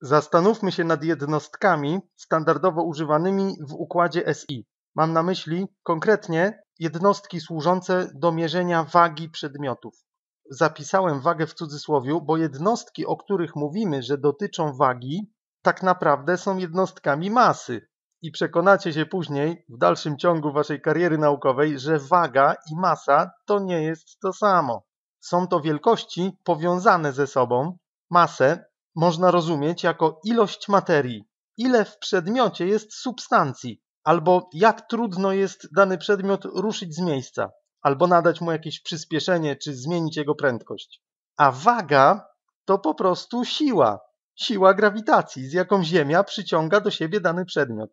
Zastanówmy się nad jednostkami standardowo używanymi w układzie SI. Mam na myśli konkretnie jednostki służące do mierzenia wagi przedmiotów. Zapisałem wagę w cudzysłowie, bo jednostki, o których mówimy, że dotyczą wagi, tak naprawdę są jednostkami masy. I przekonacie się później, w dalszym ciągu waszej kariery naukowej, że waga i masa to nie jest to samo. Są to wielkości powiązane ze sobą. Masę można rozumieć jako ilość materii, ile w przedmiocie jest substancji, albo jak trudno jest dany przedmiot ruszyć z miejsca, albo nadać mu jakieś przyspieszenie, czy zmienić jego prędkość. A waga to po prostu siła, siła grawitacji, z jaką Ziemia przyciąga do siebie dany przedmiot.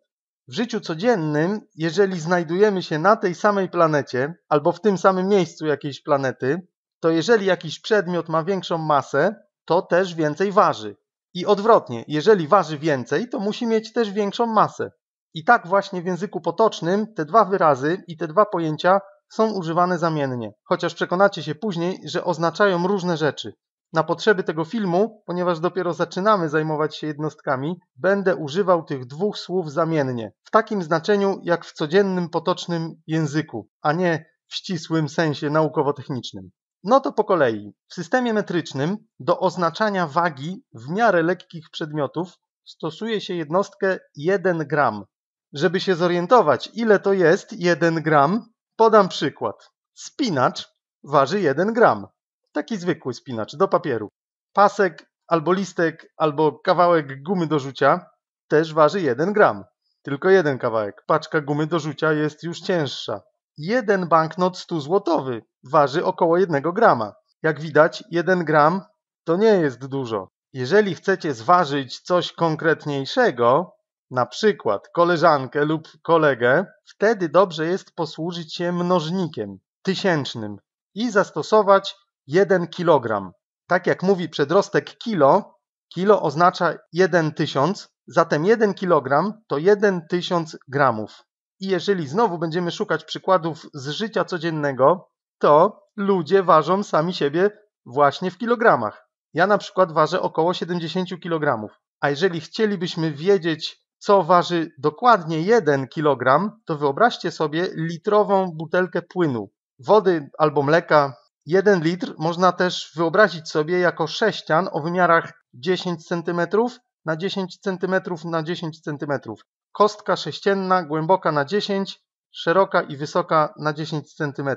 W życiu codziennym, jeżeli znajdujemy się na tej samej planecie albo w tym samym miejscu jakiejś planety, to jeżeli jakiś przedmiot ma większą masę, to też więcej waży. I odwrotnie, jeżeli waży więcej, to musi mieć też większą masę. I tak właśnie w języku potocznym te dwa wyrazy i te dwa pojęcia są używane zamiennie, chociaż przekonacie się później, że oznaczają różne rzeczy. Na potrzeby tego filmu, ponieważ dopiero zaczynamy zajmować się jednostkami, będę używał tych dwóch słów zamiennie, w takim znaczeniu jak w codziennym potocznym języku, a nie w ścisłym sensie naukowo-technicznym. No to po kolei. W systemie metrycznym do oznaczania wagi w miarę lekkich przedmiotów stosuje się jednostkę 1 gram. Żeby się zorientować, ile to jest 1 gram, podam przykład. Spinacz waży 1 gram. Taki zwykły spinacz do papieru. Pasek albo listek albo kawałek gumy do rzucia też waży 1 gram. Tylko jeden kawałek. Paczka gumy do rzucia jest już cięższa. Jeden banknot 100 złotowy waży około 1 grama. Jak widać, 1 gram to nie jest dużo. Jeżeli chcecie zważyć coś konkretniejszego, na przykład koleżankę lub kolegę, wtedy dobrze jest posłużyć się mnożnikiem tysięcznym i zastosować 1 kg. Tak jak mówi przedrostek kilo, kilo oznacza 1 tysiąc, zatem 1 kg to 1 tysiąc gramów. I jeżeli znowu będziemy szukać przykładów z życia codziennego, to ludzie ważą sami siebie właśnie w kilogramach. Ja na przykład ważę około 70 kg. A jeżeli chcielibyśmy wiedzieć, co waży dokładnie 1 kg, to wyobraźcie sobie litrową butelkę płynu, wody albo mleka. 1 litr można też wyobrazić sobie jako sześcian o wymiarach 10 cm na 10 cm na 10 cm. Kostka sześcienna, głęboka na 10, szeroka i wysoka na 10 cm.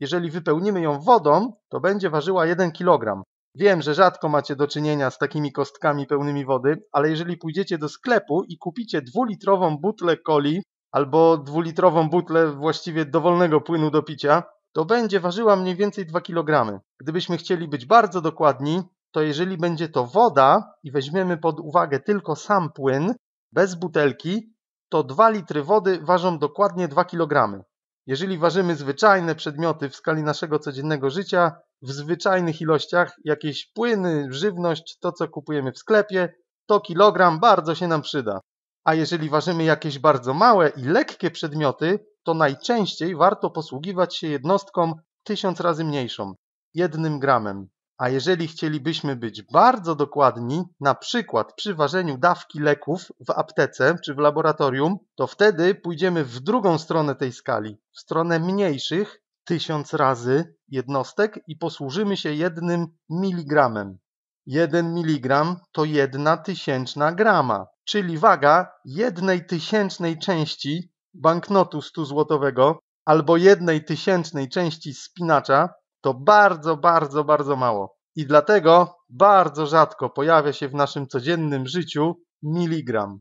Jeżeli wypełnimy ją wodą, to będzie ważyła 1 kg. Wiem, że rzadko macie do czynienia z takimi kostkami pełnymi wody, ale jeżeli pójdziecie do sklepu i kupicie dwulitrową butlę coli albo dwulitrową butlę właściwie dowolnego płynu do picia, to będzie ważyła mniej więcej 2 kg. Gdybyśmy chcieli być bardzo dokładni, to jeżeli będzie to woda i weźmiemy pod uwagę tylko sam płyn, bez butelki, to 2 litry wody ważą dokładnie 2 kg. Jeżeli ważymy zwyczajne przedmioty w skali naszego codziennego życia, w zwyczajnych ilościach, jakieś płyny, żywność, to co kupujemy w sklepie, to kilogram bardzo się nam przyda. A jeżeli ważymy jakieś bardzo małe i lekkie przedmioty, to najczęściej warto posługiwać się jednostką tysiąc razy mniejszą, jednym gramem. A jeżeli chcielibyśmy być bardzo dokładni, na przykład przy ważeniu dawki leków w aptece czy w laboratorium, to wtedy pójdziemy w drugą stronę tej skali, w stronę mniejszych, tysiąc razy jednostek i posłużymy się jednym miligramem. Jeden miligram to jedna tysięczna grama, czyli waga jednej tysięcznej części banknotu 100 złotowego albo jednej tysięcznej części spinacza to bardzo, bardzo, bardzo mało. I dlatego bardzo rzadko pojawia się w naszym codziennym życiu miligram.